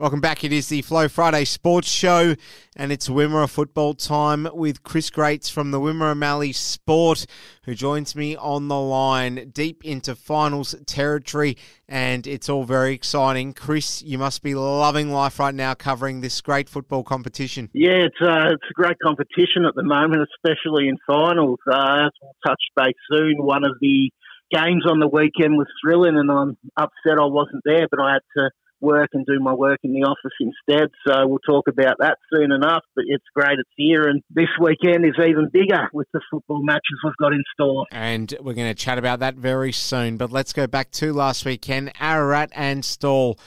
Welcome back. It is the Flow Friday Sports Show, and it's Wimmera football time with Chris Gratez from the Wimmera Mallee Sport, who joins me on the line deep into finals territory, and it's all very exciting. Chris, you must be loving life right now covering this great football competition. Yeah, it's, uh, it's a great competition at the moment, especially in finals. Uh, as we'll touch base soon, one of the games on the weekend was thrilling, and I'm upset I wasn't there, but I had to work and do my work in the office instead. So we'll talk about that soon enough. But it's great it's here, and this weekend is even bigger with the football matches we've got in store. And we're going to chat about that very soon. But let's go back to last weekend Ararat and Stawell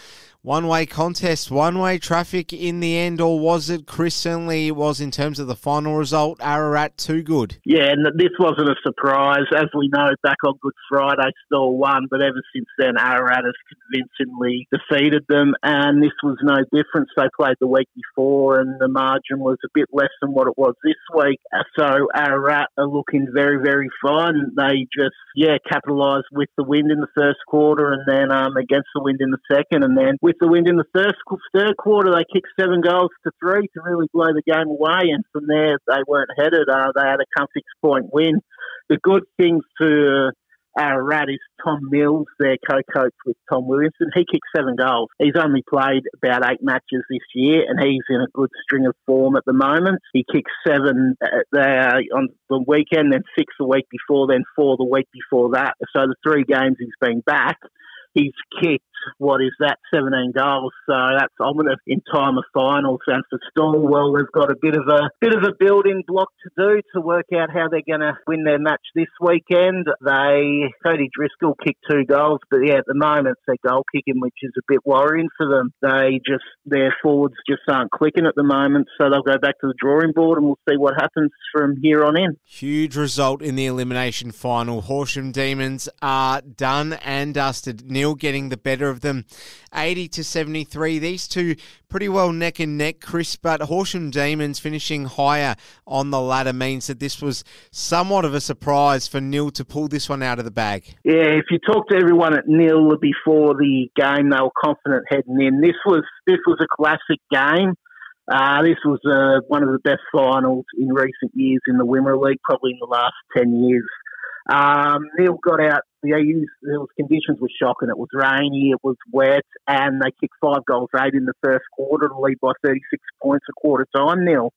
one way contest, one way traffic in the end, or was it, Chris? Certainly it was in terms of the final result. Ararat too good. Yeah, and this wasn't a surprise. As we know, back on Good Friday, Stawell won, but ever since then, Ararat has convincingly defeated them, and this was no difference. They played the week before, and the margin was a bit less than what it was this week. So Ararat are looking very, very fine. They just, yeah, capitalised with the wind in the first quarter, and then um, against the wind in the second, and then with with the wind in the first third quarter. They kicked seven goals to three to really blow the game away, and from there they weren't headed. Uh, they had a come six point win. The good thing for Ararat is Tom Mills, their co-coach with Tom Williamson. He kicked seven goals. He's only played about eight matches this year, and he's in a good string of form at the moment. He kicked seven uh, there on the weekend, then six the week before, then four the week before that. So the three games he's been back, he's kicked what is that 17 goals. So that's ominous in time of finals. And for Stawell, they've got a bit of a bit of a building block to do to work out how they're going to win their match this weekend. They Cody Driscoll kicked two goals, but yeah, at the moment it's their goal kicking, which is a bit worrying for them. They just their forwards just aren't clicking at the moment, so they'll go back to the drawing board and we'll see what happens from here on in. Huge result in the elimination final. Horsham Demons are done and dusted. Nhill getting the better of them 80 to 73. These two pretty well neck and neck, Chris, but Horsham Demons finishing higher on the ladder means that this was somewhat of a surprise for Nhill to pull this one out of the bag. Yeah, if you talk to everyone at Nhill before the game, they were confident heading in. This was this was a classic game. Uh, this was uh, one of the best finals in recent years in the Wimmera League, probably in the last 10 years. Um, Nhill got out. The AU's was conditions were shocking. It was rainy, it was wet, and they kicked five goals eight in the first quarter to lead by 36 points a quarter time Nhill.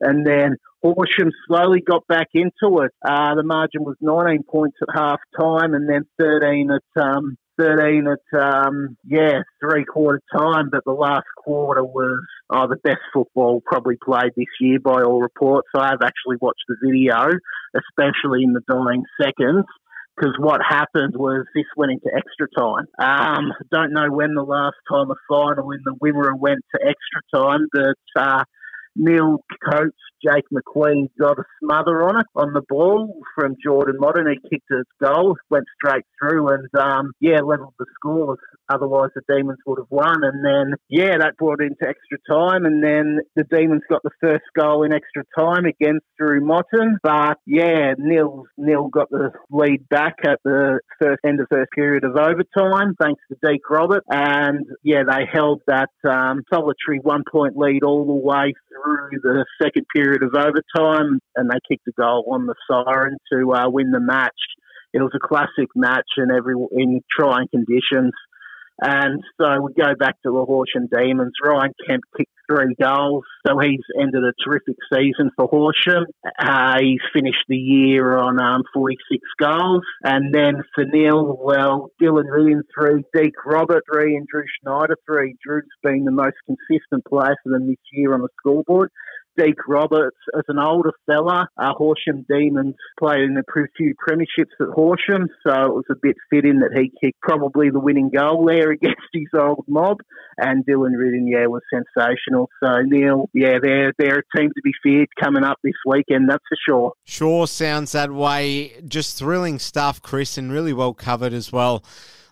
And then Horsham slowly got back into it. Uh, the margin was 19 points at half time and then 13 at um, 13 at, um, yeah, three quarter time, but the last quarter was oh, the best football probably played this year by all reports. I've actually watched the video, especially in the dying seconds. Because what happened was this went into extra time. Um, don't know when the last time a final in the Wimmera went to extra time, but uh, Nhill coach Jake McQueen got a smother on it on the ball from Jordan Modern. He kicked his goal, went straight through, and um, yeah, levelled the score. Otherwise, the Demons would have won. And then yeah, that brought into extra time, and then the Demons got the first goal in extra time against Drew Motton. But yeah, Nhill Nhill got the lead back at the first end of first period of overtime, thanks to Deke Robert, and yeah, they held that um, solitary one point lead all the way through the second period of overtime, and they kicked a goal on the siren to uh, win the match. It was a classic match in every in trying conditions. And so we go back to the Horsham Demons. Ryan Kemp kicked three goals, so he's ended a terrific season for Horsham. Uh, he's finished the year on um, 46 goals. And then for Nhill, well, Dylan Riddin three, Deke Robert three, and Drew Schneider three. Drew's been the most consistent player for them this year on the scoreboard. Deke Roberts as an older fella. Uh, Horsham Demons played in a few premierships at Horsham, so it was a bit fitting that he kicked probably the winning goal there against his old mob. And Dylan Riddin, yeah, was sensational. So Nhill, yeah, they're they're a team to be feared coming up this weekend, that's for sure. Sure sounds that way. Just thrilling stuff, Chris, and really well covered as well.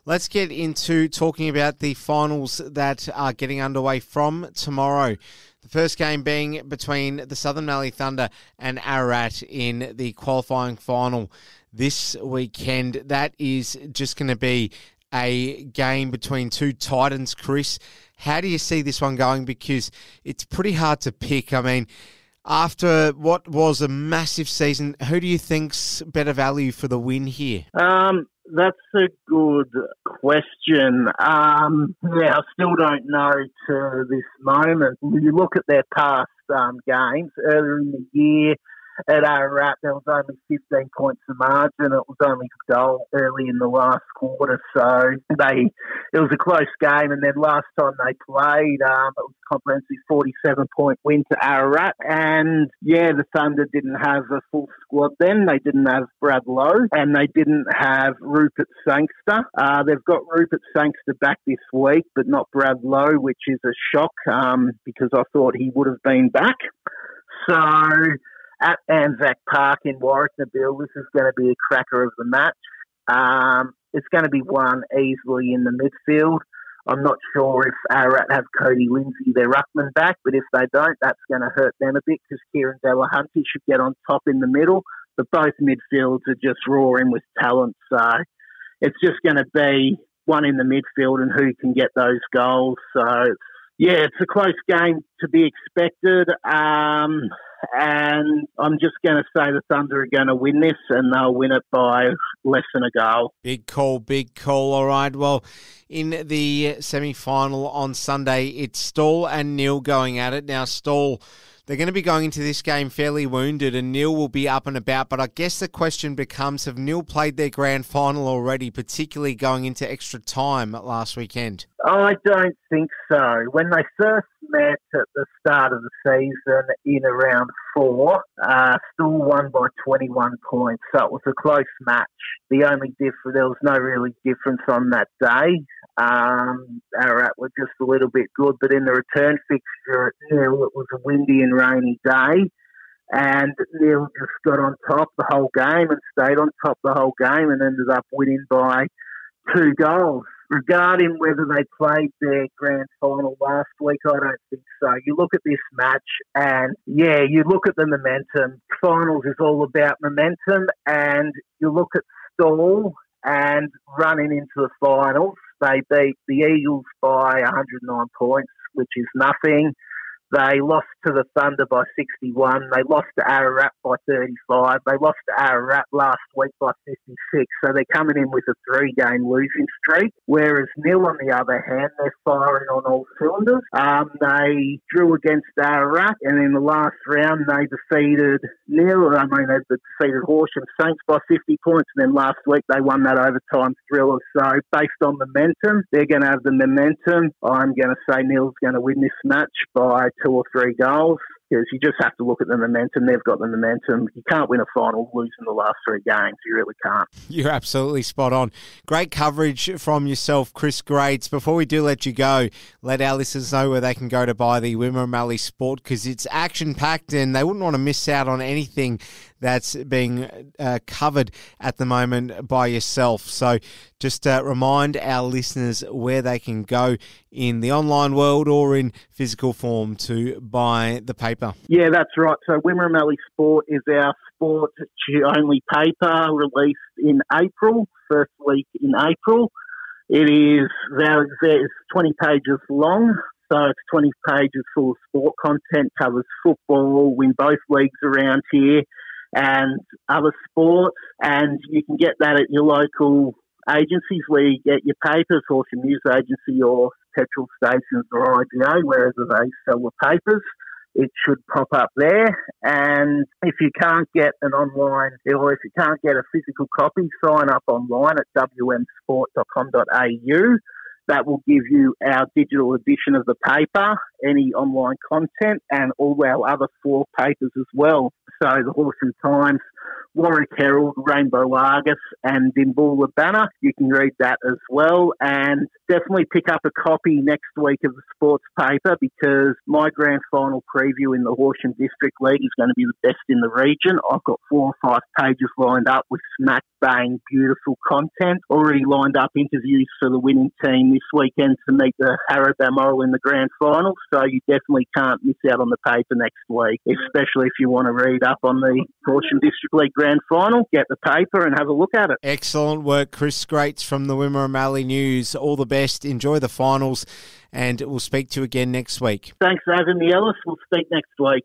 Let's get into talking about the finals that are getting underway from tomorrow. The first game being between the Southern Mallee Thunder and Ararat in the qualifying final this weekend. That is just going to be a game between two Titans, Chris. How do you see this one going? Because it's pretty hard to pick. I mean, after what was a massive season, who do you think's better value for the win here? Um, that's a good question. Um, yeah, I still don't know to this moment. When you look at their past um, games earlier in the year, at Ararat, there was only 15 points of margin. It was only goal early in the last quarter, so they it was a close game. And then last time they played, um, it was a comprehensive 47 point win to Ararat. And yeah, the Thunder didn't have a full squad then. They didn't have Brad Lowe, and they didn't have Rupert Sangster. Uh, they've got Rupert Sangster back this week, but not Brad Lowe, which is a shock um, because I thought he would have been back. So at Anzac Park in Warracknabeal. This is going to be a cracker of the match. Um, it's going to be won easily in the midfield. I'm not sure if Ararat have Cody Lindsay, their ruckman, back, but if they don't, that's going to hurt them a bit because Kieran Delahunty should get on top in the middle. But both midfields are just roaring with talent, so it's just going to be one in the midfield and who can get those goals. So, yeah, it's a close game to be expected. Um, and I'm just going to say the Thunder are going to win this, and they'll win it by less than a goal. Big call, big call. All right. Well, in the semi final on Sunday, it's Stawell and Nhill going at it. Now, Stawell they're going to be going into this game fairly wounded, and Nhill will be up and about. But I guess the question becomes have Nhill played their grand final already, particularly going into extra time last weekend? I don't think so. When they first met at the start of the season in around four, uh, still won by 21 points. So it was a close match. The only difference, there was no really difference on that day. Um, Ararat were just a little bit good, but in the return fixture at Nhill, it was a windy and rainy day. And Nhill just got on top the whole game and stayed on top the whole game and ended up winning by two goals. Regarding whether they played their grand final last week, I don't think so. You look at this match and, yeah, you look at the momentum. Finals is all about momentum, and you look at Stawell and running into the finals. They beat the Eagles by 109 points, which is nothing. They lost to the Thunder by 61. They lost to Ararat by 35. They lost to Ararat last week by 56. So they're coming in with a three game losing streak. Whereas Nhill, on the other hand, they're firing on all cylinders. Um, they drew against Ararat, and in the last round, they defeated Nhill. I mean, they defeated Horsham Saints by 50 points. And then last week, they won that overtime thriller. So based on momentum, they're going to have the momentum. I'm going to say Nhill's going to win this match by two or three goals because you just have to look at the momentum. They've got the momentum. You can't win a final losing the last three games. You really can't. You're absolutely spot on. Great coverage from yourself, Chris Gratez. Before we do let you go, let our listeners know where they can go to buy the Wimmera Mallee Sport because it's action packed and they wouldn't want to miss out on anything that's being uh, covered at the moment by yourself. So just uh, remind our listeners where they can go in the online world or in physical form to buy the paper. Yeah, that's right. So Wimmera Mallee Sport is our sport only paper released in April, first week in April. It is it's 20 pages long, so it's 20 pages full of sport content, covers football, win both leagues around here, and other sport, And you can get that at your local agencies where you get your papers, or your news agency, or petrol stations, or IGA, wherever they sell the papers. It should pop up there. And if you can't get an online, or if you can't get a physical copy, sign up online at wmsport.com.au. That will give you our digital edition of the paper, any online content, and all our other four papers as well. So the Horsham Times, Warracknabeal Herald, Rainbow Argus, and Dimboola Banner. You can read that as well. And definitely pick up a copy next week of the sports paper because my grand final preview in the Horsham District League is going to be the best in the region. I've got four or five pages lined up with smack bang beautiful content. Already lined up interviews for the winning team this weekend to meet the Harrow in the grand final. So you definitely can't miss out on the paper next week, especially if you want to read up on the Horsham District League grand grand final, get the paper and have a look at it. Excellent work, Chris Gratez from the Wimmera Mallee News. All the best. Enjoy the finals, and we'll speak to you again next week. Thanks for having me, Ellis. We'll speak next week.